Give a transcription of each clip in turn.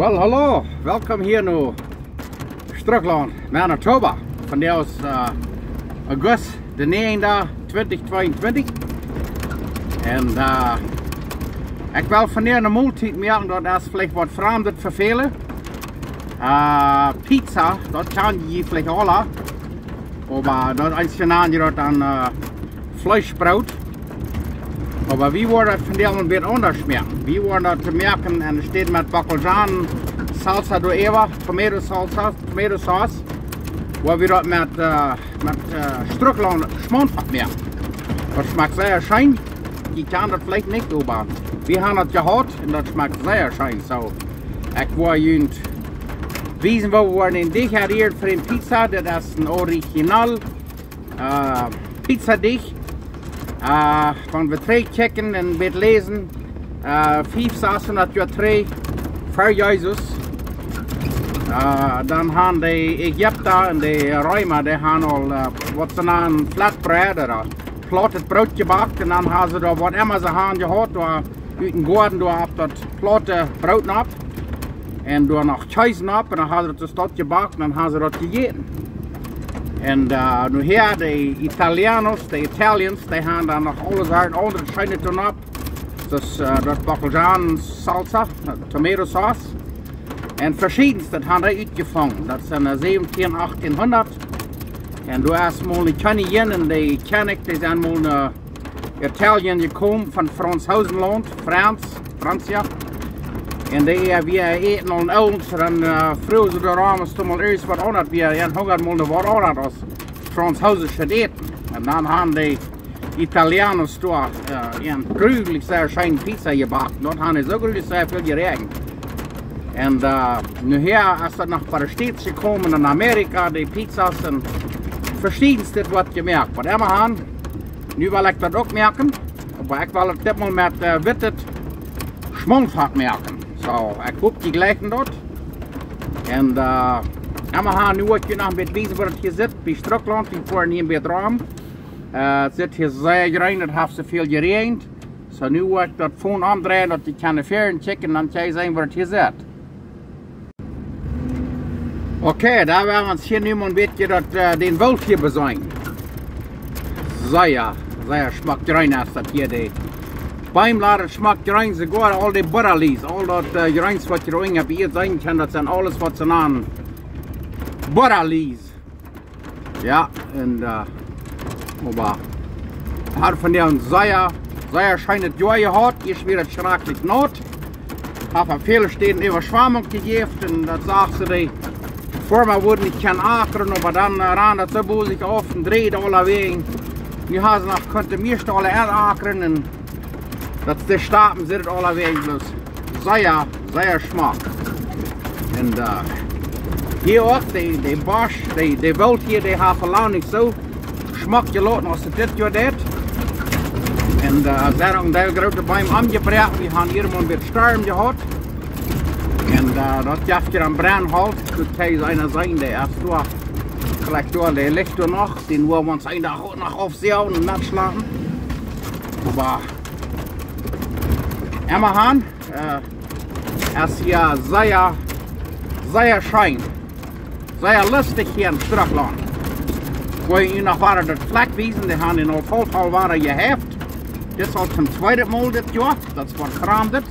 Wel, hallo. Welkom hier nu Strukland, Manitoba. Vandaag is uh, augustus de 9e 2022. En uh, ik wil vandaag een maaltijd maken dat is vielleicht wat veranderd voor velen. Uh, pizza, dat kan je vielleicht alle. Maar dat is een ander dan uh, Fleischbrot. Aber wie wurde das von dem wird anders schmecken? Wie wurde das zu merken? Und es steht mit Bacaljan, Salsa do Eva, Tomato Salsa, Tomato Sauce, wo wir das mit, äh, mit äh, Struckland Schmondfach merken. Die kann das vielleicht nicht, aber wir haben das gehabt und das schmeckt sehr schön. So, ich war jünd wiesen, wo wir den Dich hier für den Pizza, das ist ein Original äh, Pizzadich. Van we twee checken en we lezen. Uh, 503 voor Jezus. Uh, dan gaan de Egypten en de Roma, die gaan al uh, wat ze naam flatbread, uh, platte brood gebakken. En dan gaan ze daar wat immer ze gaan gehad, door uit een gordel door op dat platte brood op. En door nog cheese op, en dan gaan ze dat tot gebakken en dan gaan ze dat gegeten. En uh, nu hier, de Italianos, de Italians, die gaan dan nog alles uit onder de schijnen doen op. Dus uh, dat bacaljan salsa, tomato sauce. En verschiedenste, dat hebben we uitgevangen. Dat zijn uh, 17, 1800. En du hast mal die Canadienen, die ken ik, die zijn mal naar Italien gekomen van Franshausenland, Frans, Francia. En det är, vi är 1-0 ont så den uh, fryser ramen stommar ut för annat. Vi är en hungrad mål varandra oss från huset kedeten. Men den han det italiano står en prydlig så här skäng pizza i bak. Någon han är så gullig så här följer regn. En uh, nu här alltså när Palestina kommer den Amerika, det är pizzasen. Förstins det vad jag märker på det med han. Nu var läkt dock märken. Och jag var läkt med vettet. Schmongfart märken. zo. Ik hoop je gelijk dat. En uh, we gaan nu wat je nog met bezig het gezet. Bij Strokland, die voor niet meer raam. Eh, het zit hier zeer gerijn, dat heeft ze veel geregend. Zo nu wat dat phone omdraaien, dat je kan veren checken, dan jij zijn wat het gezet. Oké, okay, daar waren we hier nu een beetje dat, eh, uh, den Wolf hier bezien. Zeer, zeer smaakt rein als dat hier deed. Beimladen schmeckt rein, sogar all die Butterlies, all das äh, rein, was ihr habt, ihr sehen könnt, das sind alles, was sie nennen. Butterlies. Ja, und, äh, aber, hat von der sehr, sehr schönes Jahr gehabt, ist wieder schrecklich not. Habe viele stehen Überschwemmung gegeben, und das sagt sie, die, Vorher wurde ich kein Akren, aber dann ran das so bosig auf und dreht alle wegen. Die Hase nach konnte mir alle Akren und das die Staben sind alle wegen bloß sehr, schmack. Und uh, hier auch, die, die Bosch, die, die Welt hier, die haben lang so schmack gelassen, als sie das Jahr das. Und uh, sie haben die große Bäume angebracht, wir haben hier mal mit Sturm gehabt. En uh, dat jaft je aan brandhout, dat je einer sein, der erst door, vielleicht door, ligt er noch, den wollen wir uns einer noch aufsehen und nachschlagen. Aber, immer han, äh, ist ja sehr, sehr schön, sehr lustig hier in Strukland. Wo ich noch waren, das Fleckwiesen, die haben in Volltal waren gehabt. Das auch zum zweiten Mal das Jahr, das war verandert.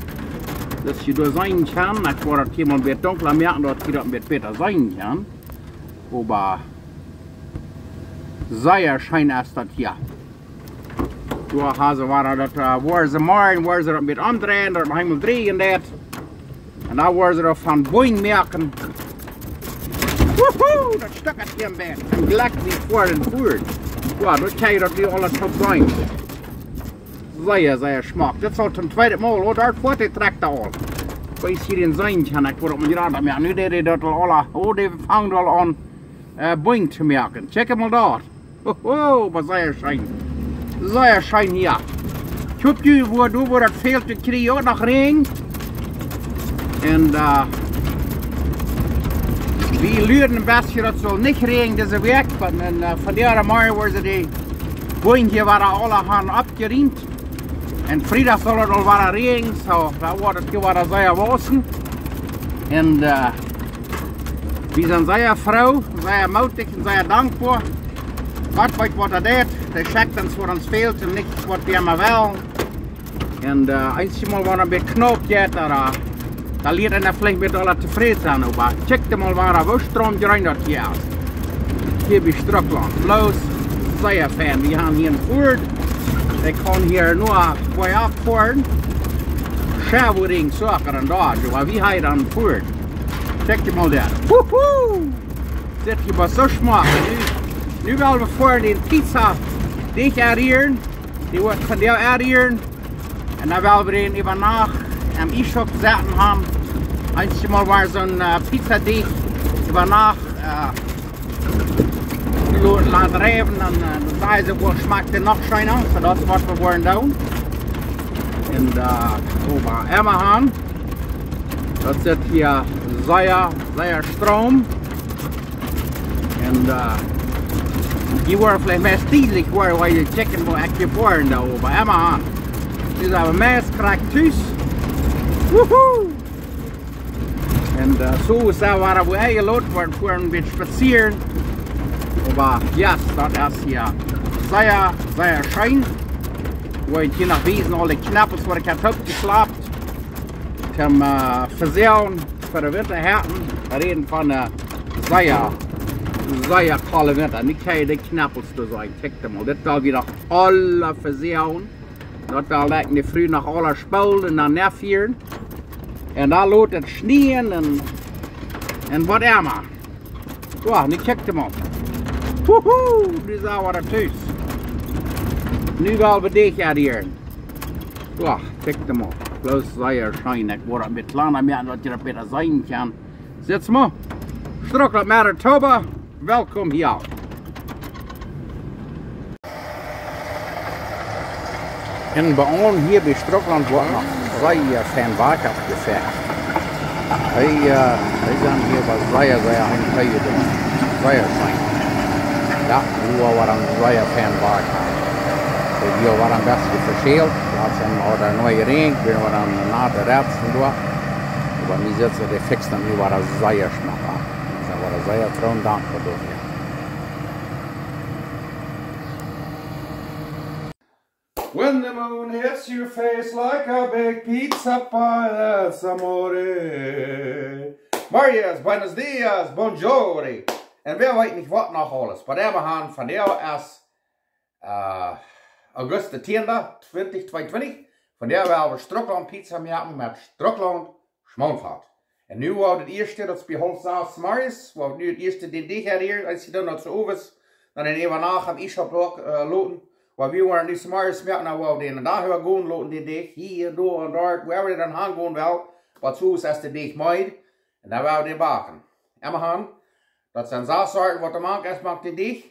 dat je door zijn kan, ik word het iemand weer donker merken dat je dat weer beter zijn kan. Maar sehr schön ist das hier. door eh, ze waren dat uh, waren ze maar en waren ze met anderen en dat helemaal drie en dat. En daar waren ze van boeing merken. Woehoe, dat stuk het hier bij. En gelijk die voor en voer. Waar, dat kan je dat die alle top zijn. Eh, zeer, zeer smak. Dat is al ten tweede maal, hoor. Daar wordt het trekt al. Wij hier in zijn kan ik voor op mijn raad. Maar nu deed hij dat al alle. Oh, die vangt al aan eh, boeing te merken. Check hem al dat. Hoho, maar zeer schijn lär sig nya. Köp duvor, då var det fel till nog regen. En eh, uh, vi luren best hier dat zo niet kring deze week, maar eh, van de andere morgen worden die boeien waren alle gaan opgerimd. En vrijdag zal het al wat regen, zo dat wordt het geworden zeer wassen. En eh, uh, we zijn zeer vrouw, zeer moedig en zeer dankbaar. Wat wat wat er deed. Exactens wat ons speelt en niks wat weer maar wel. En uh, eenmaal waar een beetje knoop je daar, daar leert en flink met alle tevreden zijn over. Check hem al waar wo stroomt je dat hier uit. Hier bij Strukland, Los, Zijfan. We gaan hier een voerd. Ik kan hier nu twee afvoeren. Schouwering zaken en daar, maar we gaan dan voerd. Check hem al daar. Woehoe! Zit je maar zo smaak. Nu, nu wel we voor de pizza Dit uit hier, die wordt van jou uit hier. En dan willen we in even nach am E-Shop zaten haben. Manchmal war so ein äh, Pizza Dick über nacht äh, laten reven en eh, uh, dat is ook smaakte nog schijner, so dat wat we waren doen. En eh, over Emmahan, dat zit hier zeer, zeer stroom. En uh, Hieroverleg mestidelijk waar waar je chicken wil echt je born daarover, hè man. Dus hebben mes kraakt thuis. Woehoe! En uh, zo is dat waar we eigen lot worden we een beetje spazieren. Maar eh, ja, dat is ja zeer, zeer nach Wiesen alle Knappes vor der Kartoffel geschlappt. Zum äh, Versauen, für die Winterhärten. Wir reden von Seier. Zaya Kalameta. Ni kan de knappast te zijn. täckte mig. Det tar vi då alla för sig. Då tar jag fru nach alla spelen och nerfjärn. En där låter het sneen en en wat är man? Ja, ni täckte mig. Woho, det sa vad det. Nu wel bedekt jag det. Ja, täckte mig. Plus Zaya Scheinek. Våra mitt lana med att er beter sein kan. setz mal. Strokla mer Toba. Welkom hier. En bij ons hier bij Strookland wordt nog zeer van waterkracht gevecht. Hij, uh, hij zijn hier wat zeer, zeer een tijd doen. Zeer zijn. Ja, nu een zeer van waterkracht. Dus hier was een best verschil. Laat zijn we er nooit ring, we waren na de rest en door. Maar nu zitten de fixen, nu waren zeer smak. Zeer vroom dankbaar door. When the moon hits your face like a big pizza pie, that's amore. Marias, buenos dias, bonjour. En wer weet niet wat nog alles. Maar we gaan van der is uh, August de 10e, 2022. Van der willen we Struckland pizza maken met Struckland Schmoonvat. En nu wordt het eerste, dat is bij Holzaas Marius, wordt nu het eerste den dig hier, als je dan nog zo over is, dan in even na gaan e-shop uh, loten. Waar we waren nu smarts met nou wel den. En daar hebben we gewoon loten die dig, hier, door en daar, waar we dan gaan gewoon wel. Wat zo is als de dig meid. En dan willen we den baken. En we gaan, dat zijn zaadsoorten wat de maak is, maakt die dig.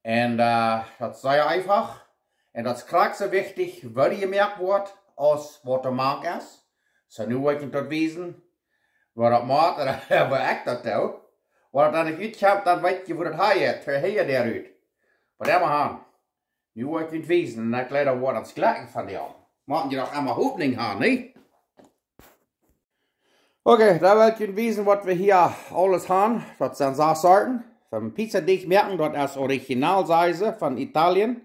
En uh, dat is zeer einfach. En dat is kracht zo wichtig, wat je merkt wordt, als wat de maak is. So nu wil ik dat wezen, dat maakt, en wat ik dat doe. Wat dan ik uitkomt, dan weet je hoe het hij is, voor hier daaruit. Maar daar maar aan. Nu wil ik het wezen, en ik leid wat het gelijk van jou. Maken je nog allemaal opening gaan, niet? Okay, da wil ik je wezen wat we hier alles haben. Dat zijn Saarsorten. Van Pizza Dich merken, dat is Originalseise von Italien.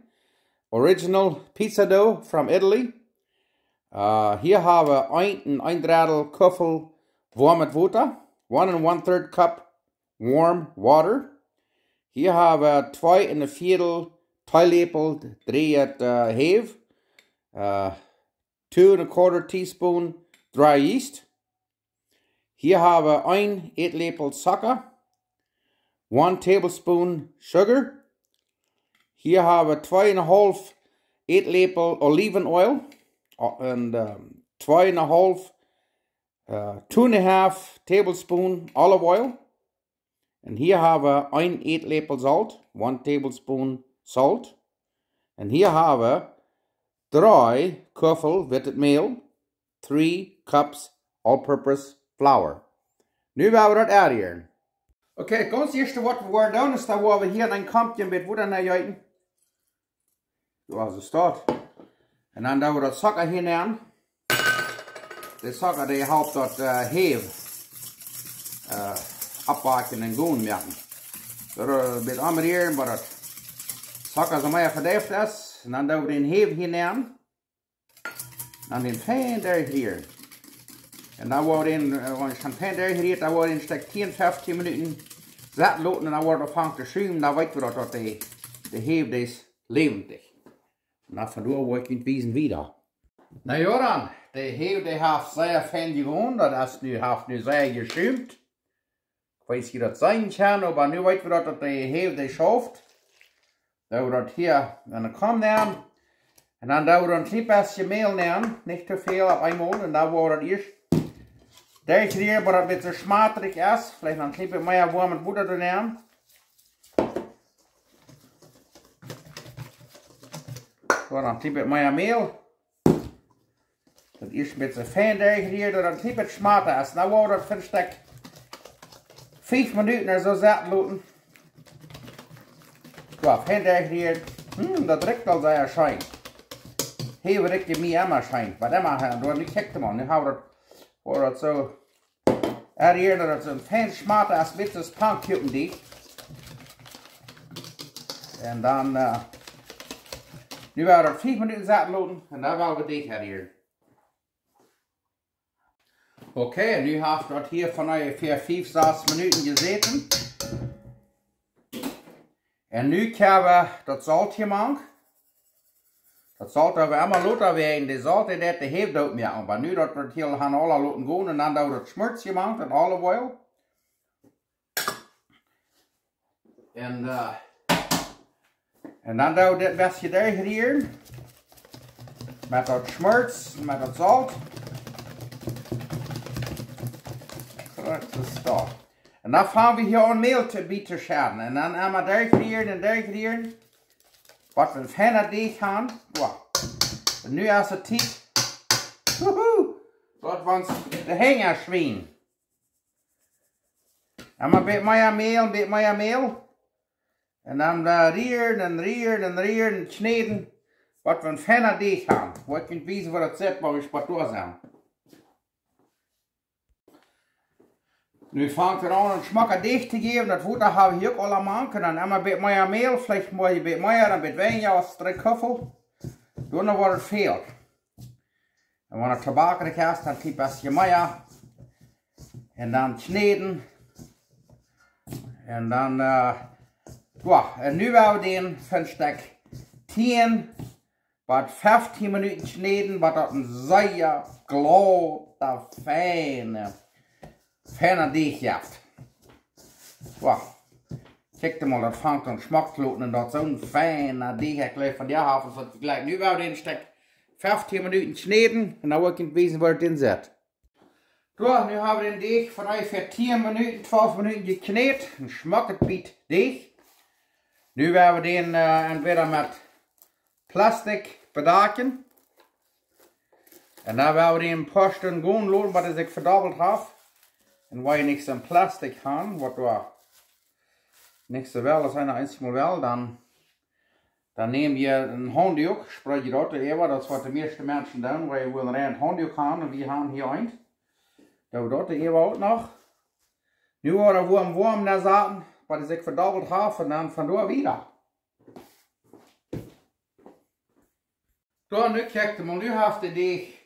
Original Pizza Dough from Italy. Uh, hier haben wir ein, ein Drittel Köffel Vlamet Vuta, one and one third cup warm water. Here have a two and a een viertel theelepel dreeëd uh, heef. Uh, two and a quarter teaspoon dry yeast. Here have a one eight eetlepel suiker. One tablespoon sugar. Here have we twee en een half eetlepel olijfolie. Uh, um, twee en een half uh, two and a half tablespoon olive oil. And hier haben wir ein Eetlepel Salt. One tablespoon salt. And hier have wir drei Köffel wittet meal, Three cups all-purpose flour. Nu werden we dat uitdelen. Oké, okay, ganz eerste wat we worden doen is dat we hier een kampje met woede naar juiten. Zoals het staat. En dan doen we dat zakken hinein. Det sagade jag har att uh, eh, hev eh, uh, appaken en god mjärn. Då vill amrier bara saker som är för det fläs. När det är en hev hinnan. När det är fin där här. När var det en champagne där här. Det var en stek 10-15 minuter. Så här låter när det var fang till skym. När vet vi att det hev det levande. När för då var jag inte visen vidare. Wiesen wieder. Nou ja dan, de heef die heeft zeer fijn gewoond, dat is nu, heeft nu zeer geschuimd. Ik weet niet dat zijn kan, maar nu weten we dat de heef die schaft. Dat we dat hier aan de kam nemen. En dan doen we een klein beetje meel nemen, niet te veel op eenmaal. En dan wordt het eerst deze hier, waar het een beetje smaterig is, vielleicht een klein beetje meer warme butter nemen. Zo, dan een klein beetje meer. Dat is met de fijn hier dat het typisch smaat is. Nou dat het verstek vijf minuten er zo zaten laten. Qua fijn hier, hmm, dat rikt al zijn schijn. Hier rikt je mij helemaal schijn. Wat helemaal gaan doen, ik kijk man. Nu houdt het, wordt dat zo. Er hier dat het een fijn smaat is met z'n spankjuppen die. En dan, uh, nu waren er vijf minuten zaten laten en dan waren we dit hier. Oké, nu heeft dat hier 4, 5, 6 minuten gezeten. En nu kunnen we dat zoutje maken. Dat zout hebben we allemaal laten wegen. De zout dat de heeft ook meer. Maar nu dat we het hier gaan alle laten gaan en dan we het smutsje het olive oil. En, uh, en dan doen we dit bestje daar hier. Met dat smuts, met dat zout. Stop. En dan gaan we hier een meel te bieten scheren. En dan gaan we creëren en creëren. Wat we verder die gaan. Wow. En nu als het tiet. Woehoe. Dat was de hengerswien. En een beetje meer meel, beetje meer meel. En dan rieren en rieren en rieren en snijden. Wat we verder die gaan. Wat je wijzen waar het zit, waar we spatoor zijn. Nu fangt er aan een smakker dicht te geven, dat voet hebben we hier ook allemaal. En dan een beetje meer meel, vielleicht je een beetje meer, een beetje weniger als drie koffel. Dan wordt het veel. En wanneer het tabak is, dan typ als je meer. En dan snijden. En dan, uh, ja, en nu hebben we den stuk 10, wat 15 minuten snijden, wat dat een zeer grote, fijne hebt. Wow. Kijk maar, dat vangt een smakloten en dat zo'n fijne deeg ik van die haven. Dat gelijk nu wel in stuk 15 minuten snijden en dan wordt het wezen waar het in zit. Zo, nu hebben we den deeg van ongeveer 10 minuten, 12 minuten gekneed. Een smakkepiet deeg. Nu hebben we den uh, entweder met plastic bedaken. En dan hebben we den posten gewoon lopen wat ik verdobbeld heb. En waar je niks aan plastic gaan, wat we niks te wel, als hij nou eens wel, dan, dan neem je een handdoek, spreid je dat even, dat is wat de meeste mensen doen, waar je wil een handdoek gaan en we gaan hier eind. We dat even ook nog. Nu worden we warm warm naar zaten, wat ik verdobbeld heb en dan vandoor weer. Zo, nu kijk je, maar nu heeft hij die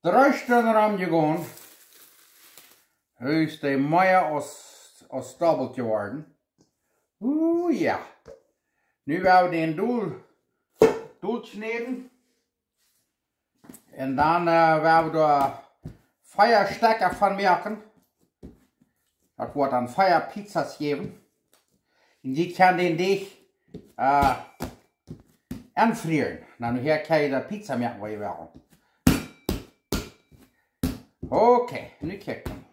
drie stunden aan gegaan. Heus de mooie als, als stabbeltje worden. Oeh ja. Nu gaan we den doel, doel snijden. En dan uh, gaan we er feierstekker van maken. Dat wordt dan feierpizza's geven. En die kan den deeg uh, anvrieren. Nou, hier kan je de pizza maken wat je wil. Oké, okay, nu kijk dan.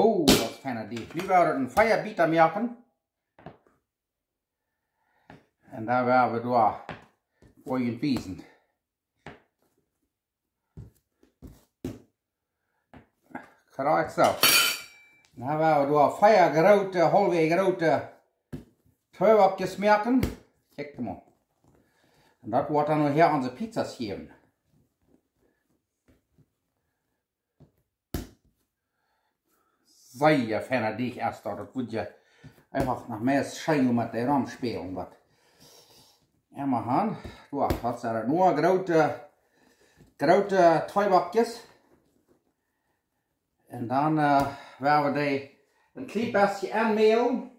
Oh, dat is fijne deeg. Nu gaan we een feierbieter maken. En daar gaan we door je piezen. Graag zo. Dan gaan we door vier grote, halve grote tweewakjes maken. Kijk maar. En dat wordt dan nog hier de pizza's geven. Sehr feiner Deeg erst da. Das wird ja einfach nach mehr Schein mit der Raum spielen. Was. Ja, gaan. Ja, dat zijn er nog grote, grote twee bakjes. En dan uh, we die een klein beetje aanmelen.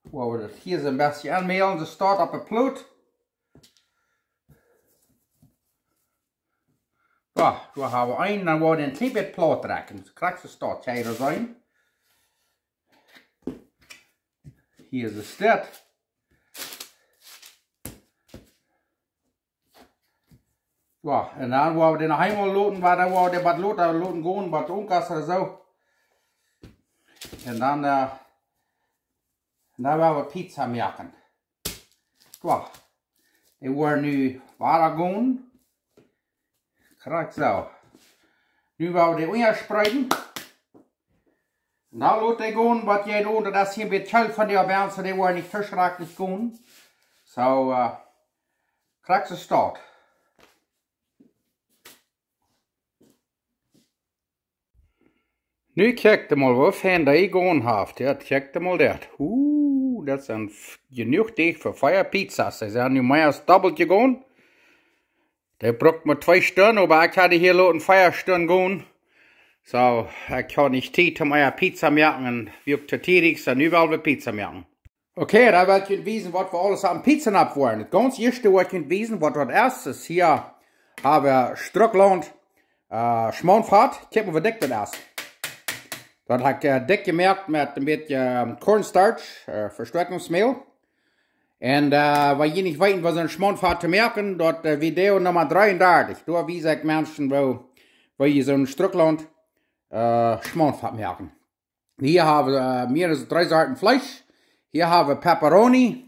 Waar we dat hier een beetje aanmelen. Dus staat op een ploot. Vi tuo on aina vuoden Tibet Plåträk, mutta kraxa stå tjejer sein. Hier ist es der. Ja, en dan wou den heimal det waar dan wou de wat loten, loten gaan, wat onkassen zo. En dan, uh, dan wou we pizza maken. Ja, die waren nu waren gaan. Zo. Nu we die onderspreiden. Nou, laat die gaan wat jij doet, dat is hier een beetje van die baan, so die worden niet verschrikkelijk gaan. Zo, uh, ze start. Nu kijk de mal wat dat ik gaan heeft. Ja, kijk de mal dat. Oeh, dat is een genoeg deeg voor vijf pizza's. Ze zijn nu meer als dubbeltje gaan. Der braucht maar twee stunden, maar ik had hier vijf stunden gaan. So, ich habe nicht Zeit, um euer Pizza machen und wie auch tätig, dann überall wir Pizza machen. Okay, da wollt ihr wissen, was wir alles an Pizzen abwollen. Das ganz erste, was ihr wissen, was wir erstes hier haben Struckland, äh, Schmonfahrt, kippen wir dick das erst. Das habe ich äh, dick gemerkt mit ein bisschen äh, Cornstarch, äh, Verstärkungsmehl. Und äh, weil ihr nicht wissen, was ein Schmonfahrt zu merken, dort äh, Video Nummer 33, da wie sagt Menschen, wo, wo ihr so ein Struckland äh, merken. Hier wir äh, mehr drei Sorten Fleisch. Hier haben wir Pepperoni.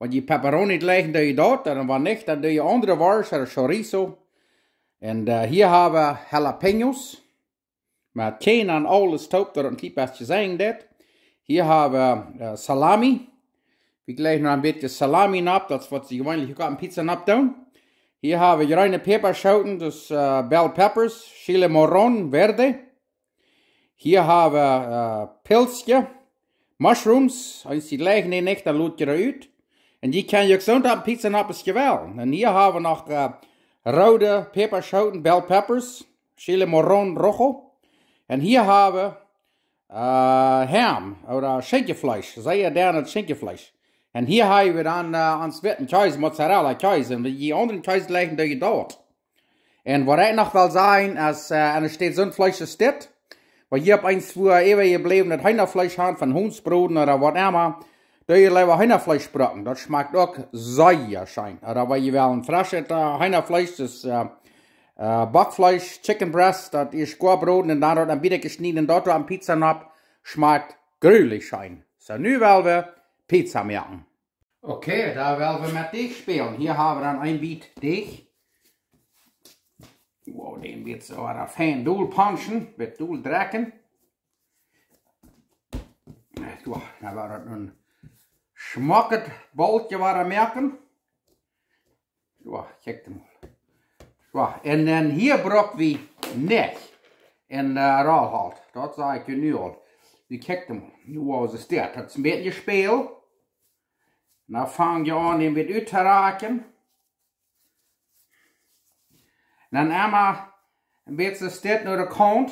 Wenn die Pepperoni legen, doe je dort. En wanneer nicht, dan doe je andere Wars, oder Chorizo. En uh, hier haben wir Jalapenos. Met geen en alles top, dat een beetje zeggen dat. Hier haben wir uh, Salami. Wir gleich noch ein bisschen Salami ab, das was sie gewöhnlich auch in Pizza abtun. Hier haben wir reine Peperschoten, das uh, Bell Peppers, Chile Morron Verde. Hier haben wir uh, Pilzje, Mushrooms, als die liggen in nicht, dan loot je eruit. En die kan je ook zo op pizza op is gewel. En hier hebben we nog uh, rode peperschoten, bell peppers, chile morron rojo. En hier hebben we uh, ham, oder Schinkenfleisch, sehr gerne Schinkenfleisch. En hier hebben we dan uh, ons witte Käse, Mozzarella Käse. En die anderen Käse liggen je dort. En wat ik nog wil zeggen, is, uh, en er steht zo'n Fleisch is dit. Maar hier heb eins, wo ewer gebleven dat Hühnerfleisch haben, von Hundsbroden oder was immer. Da je lieber Hühnerfleisch brocken. Das schmeckt auch sehr schön. Oder weil je wel ein frisches uh, Hühnerfleisch, das uh, uh, Backfleisch, Chicken Breast, das ist Brot und dann dort ein bisschen geschnitten, dort am Pizza ab, schmeckt grülich schön. So, nu wollen wir Pizza machen. Okay, da wollen wir mit Deeg spielen. Hier haben wir dann ein Beat Deeg. Wow, den wird so einer fein doel punchen, mit doel drecken. Ja, dan war das ein schmackend Boltje waar we merken. Ja, kijk mal. Ja, en dan hier brok we net en uh, raalhalt. Dat zei ik je nu al. Vi kikket dem. Hun var arrestert. Ett smedjespel. När fann jag aningen vid utheraken. Dann einmal wird es steht nur der Kont.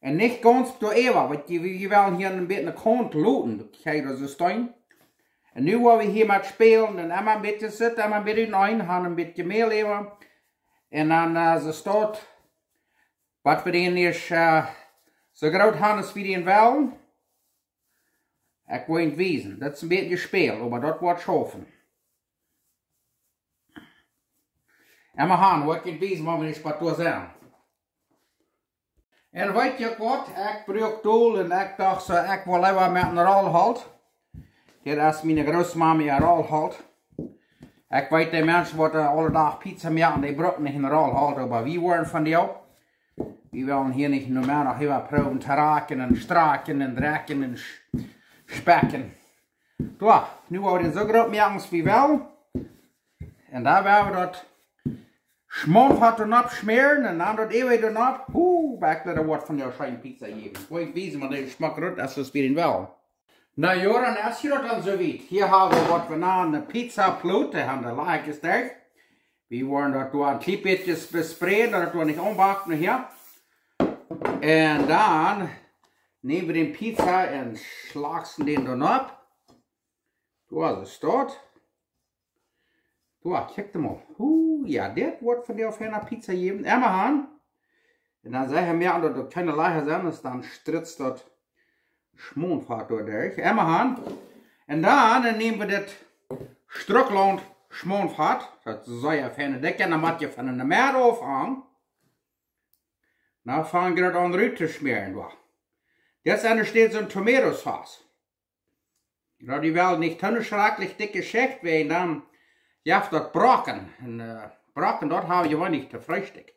En nicht ganz du Eva, weil die wir wollen hier ein bisschen Kont looten, kann das so stehen. En nu wollen wir hier mal spielen, dann einmal ein bisschen sitzen, einmal ein bisschen rein, haben ein bisschen mehr Leben. En dann äh, so steht, was wir denn ist, äh, so groß haben, wie die wollen. Ik niet wezen, dat is een beetje speel, maar dat wordt schaffen. En we gaan, wat ik wezen, maar we niet wat zijn. En weet je wat, ik gebruik doel en ik dacht zo, ik wil even met een rol halt. Dit is mijn grootmama een rol halt. Ik weet die mensen wat alle dag pizza maken, die brokken niet een rol halt, maar wie worden van ook. We willen hier niet meer nog heel proberen te raken en straken en drekken en spekken. Ja, nu worden we zo groot als we wel. En daar werden we dat Schmonfat dan abschmeren en dan dat eeuwig dan op. Oeh, back dat er wordt van jouw shine pizza geven. Gooi wijzen, maar dat smaakt goed als we spelen wel. Nou Joran, als je dat dan zo weet. Hier hebben we wat we namen een pizza ploot. Die hebben de laag gesterkt. We worden dat door een klein beetje bespreken, dat we niet ombakken hier. En dan nemen we den pizza en slagsen den dan op. Daar is het staat. Daar, kijk mal. Oeh, ja, dit wordt van der feiner pizza geben. Einmal haben. Und dann sagen wir, dass das keine Leiche sein ist, dann stritzt das Schmonfahrt durch. Einmal haben. Und dann, dann nehmen wir das Struckland Schmonfahrt. Das soll ja feine Decke, dann macht ihr von einer Meer aufhängen. Dann fangen wir das an Rüte zu schmieren. Da. Jetzt steht so ein Tomatosauce. Da die wel nicht schrecklich dicke Schicht werden, dann ja, dat braken. En uh, braken, dat hou je wel niet te frühstück.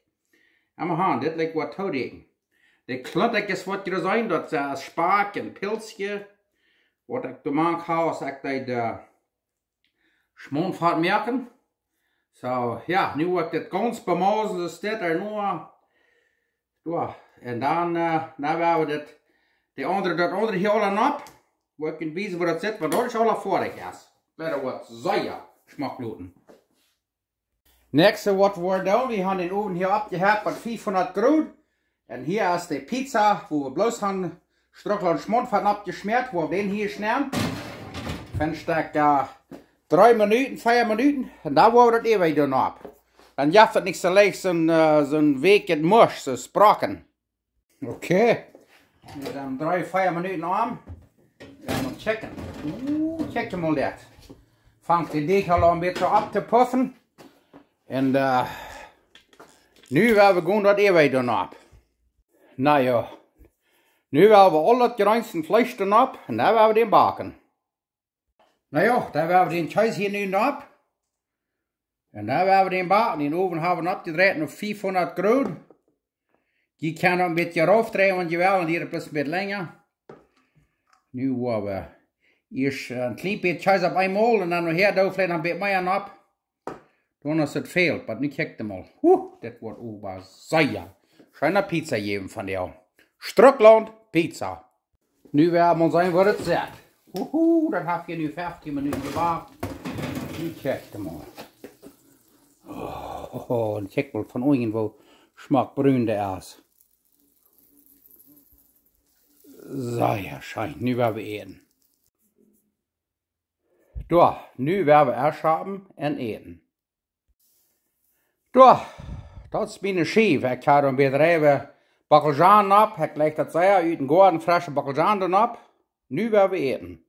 En we gaan, dit lijkt wat toedegen. De kluttekjes wat je zijn, dat is uh, spaak en pilsje. Wat ik de man hou, is ik dat de schmoonvat merken. So, ja, nu wordt dit ganz bemazen, dus dit er nu. En dan, uh, dan hebben we dit, de andere, dat andere hier al op. Waar ik kan wijzen waar het zit, want dat is al vorig is. Letter wat, zeer. Schmackluten. Nächste wat wir da, wir haben den Ofen hier abgehakt mit 500 Grad. Und hier ist die Pizza, wo wir bloß haben Struckel und Schmundfaden abgeschmiert, wo wir den hier schneiden. Fenster ja, drei Minuten, vier Minuten, und da wir das ewig dann ab. Dann jaft das nicht so leicht so ein, uh, so ein Weg in Musch, so Sprachen. Okay. Haben drei, vier Minuten an. Wir haben checken. Uh, checken mal das vangt de deeg al een beetje op te puffen. En uh, nu willen we gewoon dat eeuwig doen op. Nou ja, nu willen we al dat geransten vlees doen op en dan willen we den baken. Nou ja, dan willen we den thuis hier nu op. En dan willen we den baken. Den oven hebben we opgedraaid op 500 grad. Die kan nog een beetje raufdrehen, want je wil, en hier een beetje langer. Nu hebben we Eerst een klein beetje thuis op eenmaal en dan her daar vielleicht een beetje meer op. Dan is het veel, maar nu kijk je mal. Oeh, dit wordt over zeer. Schöne pizza geven van jou. Struckland pizza. Nu werden we zijn wat het zet. Oeh, dat heb je nu 15 minuten. Nu kijk je mal. Oh, oh, en kijk mal van irgendwo smaakt bruin de is. Zeer schijn, nu werden we eten. Da, nu werden wir erschaben en eten. Da, dat is mijn schief. Ik ga dan bedrijven bakkeljan op. Ik leg dat zeer uit een gouden frisse bakkeljan dan op. Nu werden we eten.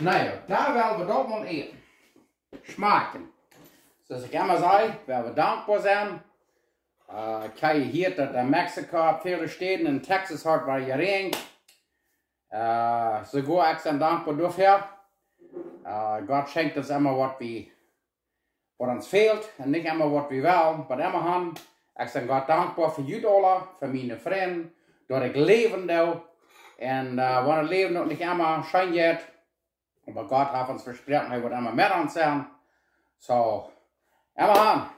Nou ja, daar willen we dat wel eten. Smaken. Zoals ik immer zei, werden we dankbaar zijn. Uh, kai hier dat de Mexico vele steden in Texas hard waar jering. Uh, so go ex en dank voor dofher. Uh, God schenkt ons immer wat we, wat ons fehlt en niet immer wat we wel, maar immer han. Ik ben God dankbaar voor jullie alle, voor mijn vrienden, door ik leven doe. En uh, het leven nog niet immer schijn maar God heeft ons versproken, hij wordt immer met ons zijn. Zo, so, immer han.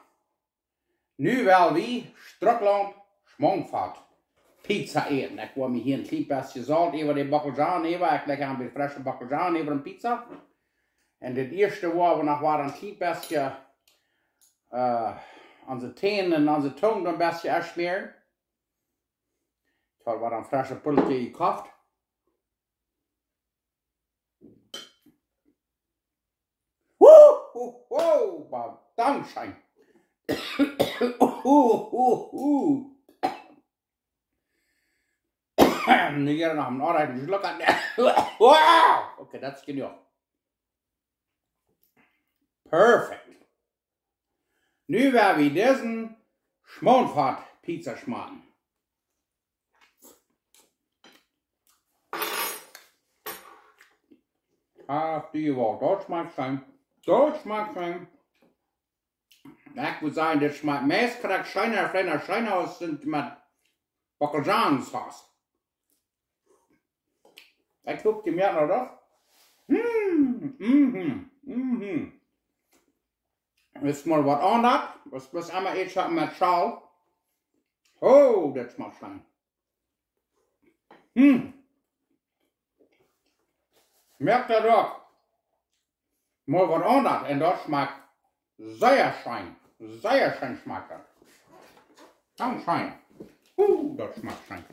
Nu wel wie, Struckland, Schmongvat. Pizza eten. Ik me hier een klein beetje zout over de bakkeljan even. Ik leg een beetje frisse bakkeljan over een pizza. En het eerste waar we nog waren een klein beetje uh, onze tenen en onze tong een beetje afsmeren. Toen we een frisse pulletje gekocht. Woe, woe, woe, maar dankzij. Oeh. nu gör den hamn. Alright, just look at that. wow! Okay, that's good. Perfect. Nu werden wir diesen Schmonfahrt Pizza schmacken. Ach, die war dort schmeckt sein. Dort schmeckt sein. Ich würde sagen, das schmeckt meist Scheiner, Scheiner, Scheiner aus sind mit Bacaljan-Sauce. Ik hoop je meer nog. Mmm, mmm, mmm. Jetzt mal was anderes. Was muss einmal jetzt haben mit Schal. Oh, das schmeckt fein. Hm. Merkt ihr doch. Mal was anderes. Und das schmeckt sehr schön. Sehr schön schmeckt das. Ganz fein. Uh, das schmeckt fein.